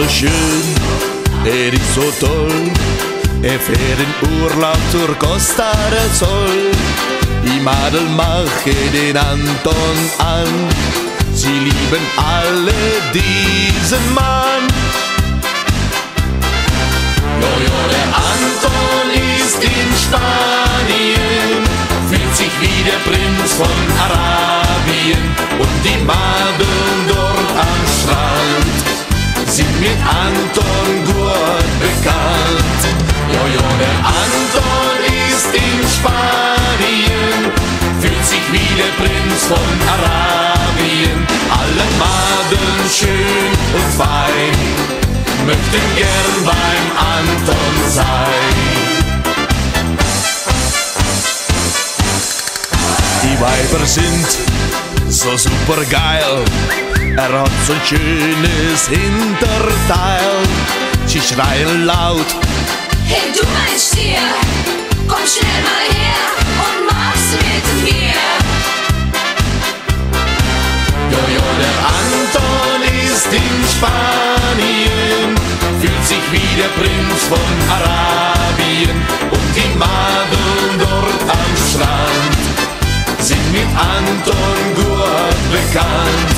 so schön, er ist so toll. Er fährt in Urlaub zur Costa del Sol. Die Madel mache den Anton an. Sie lieben alle diesen Mann. Jojo, der Anton ist in Spanien, fühlt sich wie der Prinz von Arabien Anton gut bekannt. Jojo, der Anton ist in Spanien, fühlt sich wie der Prinz von Arabien, alle Madeln schön und fein möchten gern beim Anton sein. Die Weiber sind so super geil, er hat so ein schönes Hinterteil. Sie schreien laut, Hey du mein Stier, komm schnell mal her und mach's mit mir. Jojo, der Anton ist in Spanien, fühlt sich wie der Prinz von Arabien und die Madeln dort am Strand sind mit Anton gut bekannt.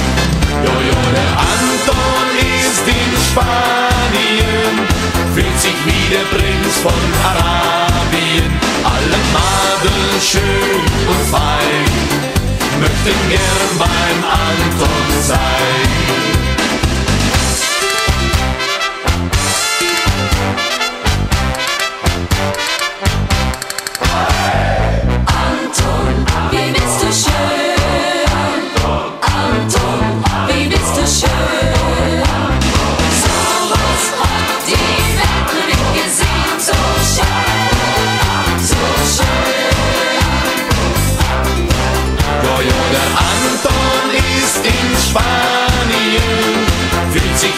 Anton ist in Spanien, fühlt sich wie der Prinz von Arabien, alle Madeln schön und fein möchten gern beim Anton sein.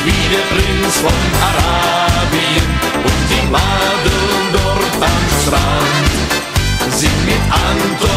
wie der Prinz von Arabien und die Madeln dort am Strand. Sind mit Anton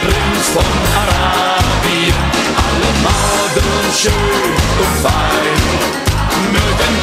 Prinz von Arabien, alle Maden schön und fein, mögen